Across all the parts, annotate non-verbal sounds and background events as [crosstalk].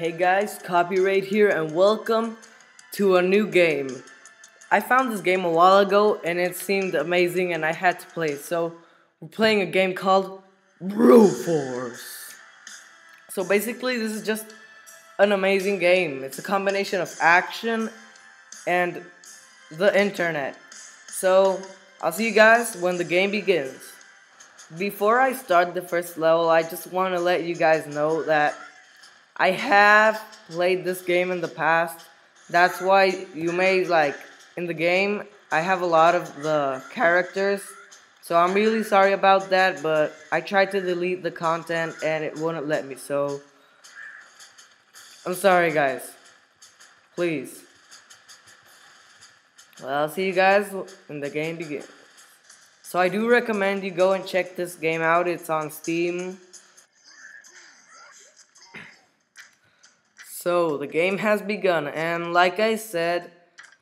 Hey guys, Copyright here and welcome to a new game. I found this game a while ago and it seemed amazing and I had to play it. So we're playing a game called Broforce. So basically this is just an amazing game. It's a combination of action and the internet. So I'll see you guys when the game begins. Before I start the first level, I just want to let you guys know that I have played this game in the past. That's why you may like in the game I have a lot of the characters. So I'm really sorry about that, but I tried to delete the content and it wouldn't let me. So I'm sorry guys. Please. Well, I'll see you guys when the game begins. So I do recommend you go and check this game out. It's on Steam. So the game has begun and like I said,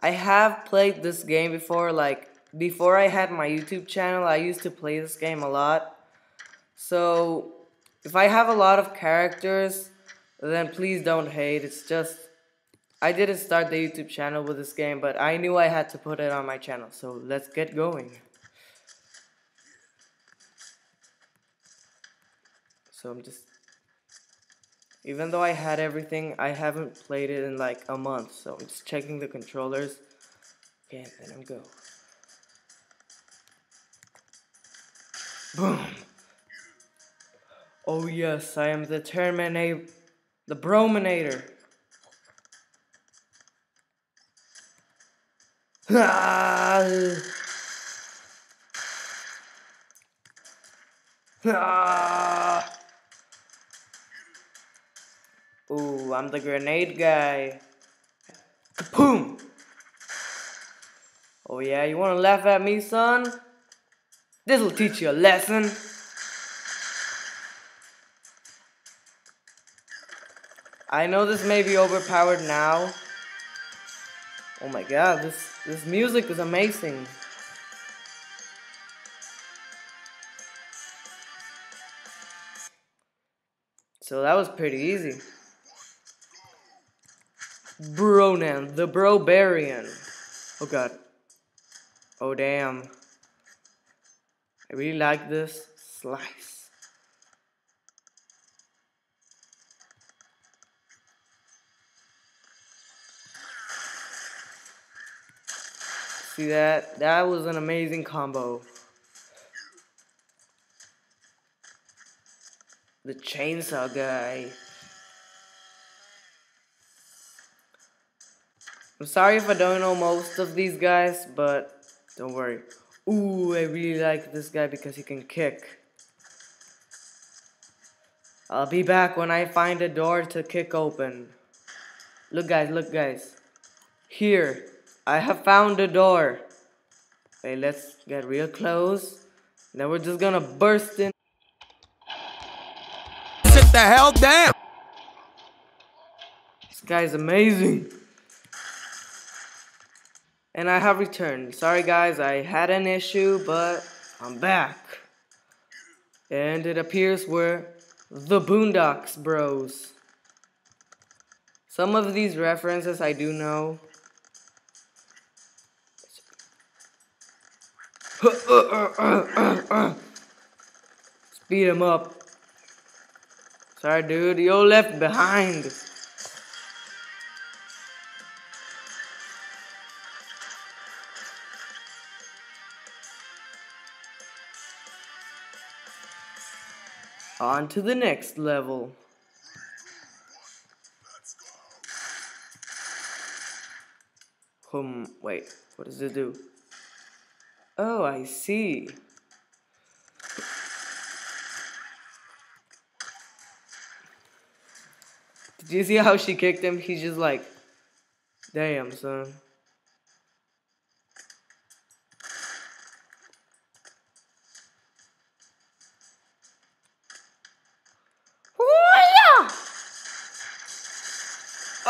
I have played this game before like before I had my YouTube channel, I used to play this game a lot. So if I have a lot of characters, then please don't hate. It's just I didn't start the YouTube channel with this game, but I knew I had to put it on my channel. So let's get going. So I'm just, even though I had everything, I haven't played it in like a month. So I'm just checking the controllers. Okay, let him go. Boom. Oh yes, I am the Terminator, the Brominator. [laughs] Ah. Ah. Ooh, I'm the grenade guy. Boom! Oh yeah, you wanna laugh at me, son? This'll teach you a lesson. I know this may be overpowered now. Oh my god, this this music is amazing. So that was pretty easy. Bronan, the Brobarian. Oh god. Oh damn. I really like this slice. See that? That was an amazing combo. The chainsaw guy. I'm sorry if I don't know most of these guys, but don't worry. Ooh, I really like this guy because he can kick. I'll be back when I find a door to kick open. Look guys, look guys. Here, I have found a door. Okay, let's get real close. Then we're just gonna burst in. Sit the hell down! This guy's amazing. And I have returned. Sorry guys, I had an issue, but I'm back. And it appears we're the Boondocks Bros. Some of these references I do know. Speed him up. Sorry, dude, you're left behind. On to the next level. Hmm, wait, what does it do? Oh, I see. Did you see how she kicked him? He's just like, damn, son.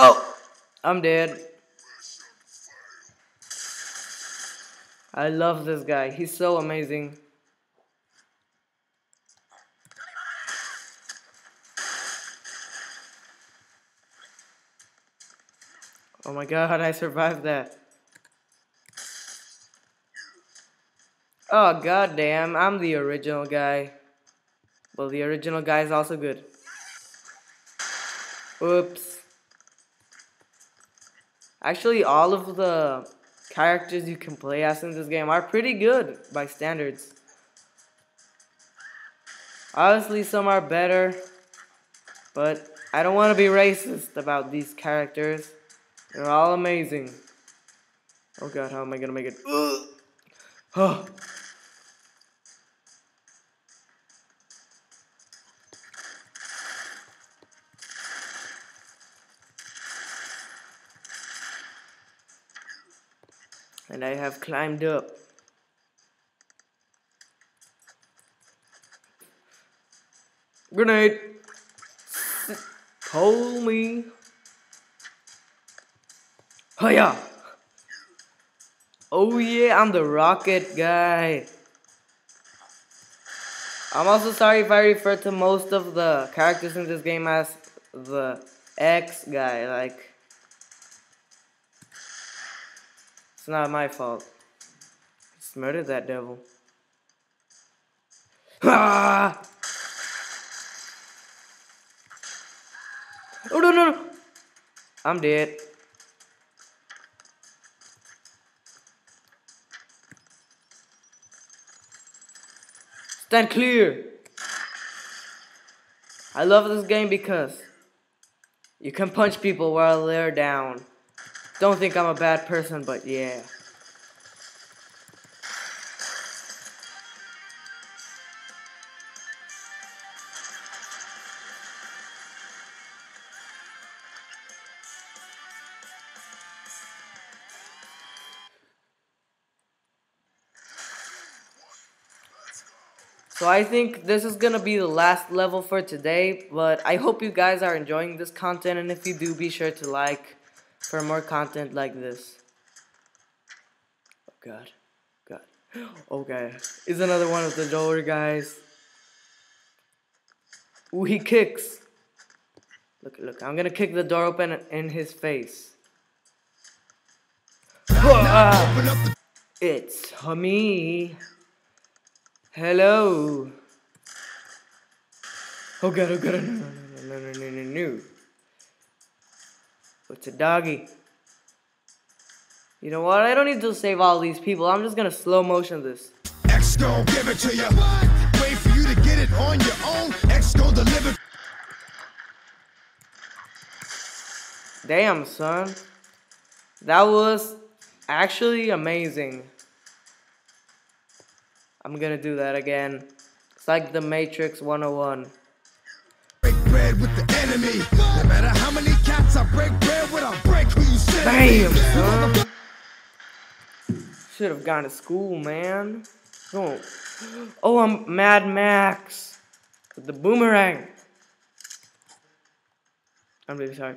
Oh, I'm dead. I love this guy. He's so amazing. Oh my god, I survived that. Oh god damn, I'm the original guy. Well, the original guy is also good. Oops. Actually, all of the characters you can play as in this game are pretty good by standards. Obviously, some are better, but I don't want to be racist about these characters. They're all amazing. Oh god, how am I gonna make it? Ugh. [gasps] Oh. And I have climbed up. Grenade! Hold me. Hiya! Oh yeah, I'm the rocket guy. I'm also sorry if I refer to most of the characters in this game as the X guy, like... It's not my fault. Just murdered that devil. Ah! Oh no no no! I'm dead. Stand clear! I love this game because you can punch people while they're down. Don't think I'm a bad person, but yeah. So I think this is gonna be the last level for today, but I hope you guys are enjoying this content, and if you do, be sure to like for more content like this. Oh god, god. [gasps] Okay, is another one of the door guys. Ooh, he kicks. Look, look, I'm gonna kick the door open in his face. [sighs] It's me. Hello. Oh god, oh god, no, no, no, no, no, no, no. What's a doggy? You know what? I don't need to save all these people. I'm just gonna slow motion this. X gon' give it to you. Wait for you to get it on your own. X gon' deliver. Damn, son. That was actually amazing. I'm gonna do that again. It's like the Matrix 101. Break bread with the enemy. No matter how many cats I break bread with, I break who you send Bam, son. Should have gone to school, man. Oh, oh, I'm Mad Max with the boomerang. I'm really sorry.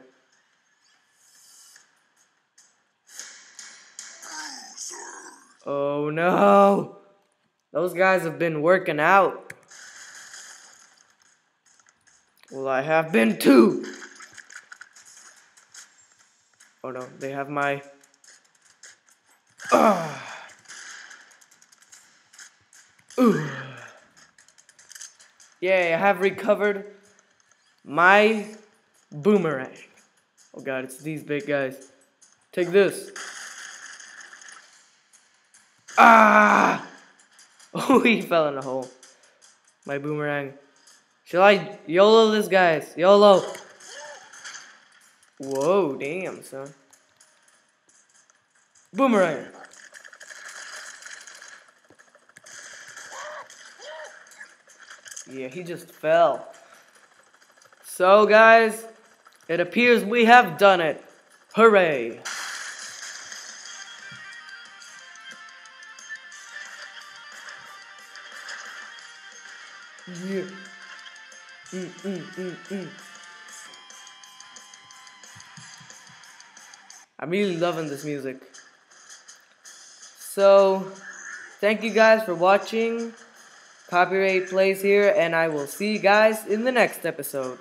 Oh no! Those guys have been working out. Well, I have been too. Oh no, they have my. Uh. Ooh. Yeah, I have recovered my boomerang. Oh god, it's these big guys. Take this. Ah! [laughs] Oh, he fell in a hole. My boomerang. Shall I YOLO this, guys? YOLO. Whoa, damn, son. Boomerang. Yeah, he just fell. So, guys, it appears we have done it. Hooray. Yeah. Mm, mm, mm, mm. I'm really loving this music. So, thank you guys for watching. Copyright plays here, and I will see you guys in the next episode.